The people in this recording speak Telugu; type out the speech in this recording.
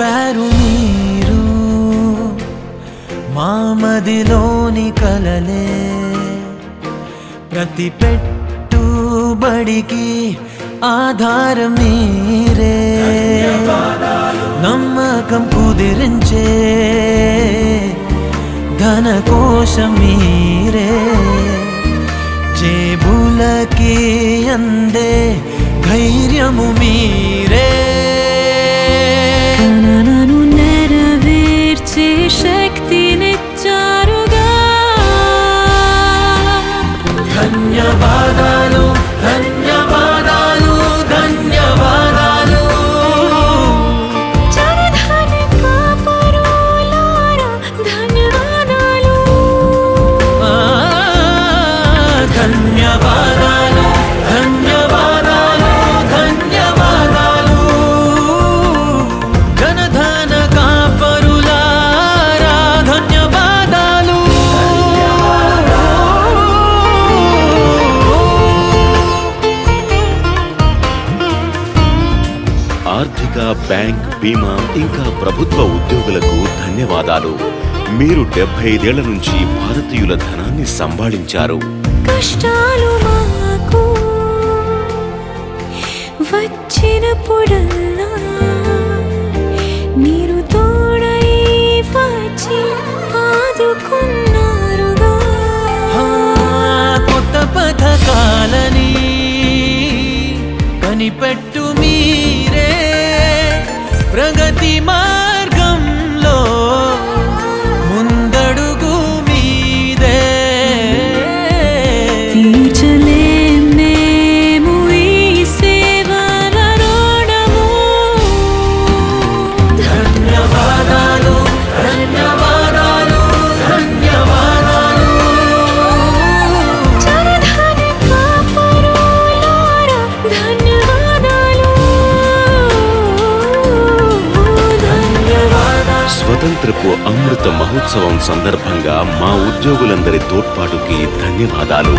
నింపారు మీరు మా మదిలోని కలలే. ప్రతి పెట్టుబడికి ఆధారం మీరే. నమ్మకం కుదిరించే ధన కోశం మీరే. చేబులకి అందే ధైర్యము మీరే. ధన్యవాదాలు ఆర్థిక బ్యాంక్ బీమా ఇంకా ప్రభుత్వ ఉద్యోగులకు ధన్యవాదాలు. మీరు డెబ్బై ఐదేళ్ళ నుంచి భారతీయుల ధనాన్ని సంభాళించారు. కష్టాలు మాకు వచ్చినప్పుడల్లా మీరు తోడై వచ్చి ఆదుకున్నారుగా. ఆ, కొత్త పథకాలని కనిపెట్టు మీరే प्रगतिमा స్వతంత్రపు అమృత మహోత్సవం సందర్భంగా మా ఉద్యోగులందరి తోడ్పాటుకి ధన్యవాదాలు.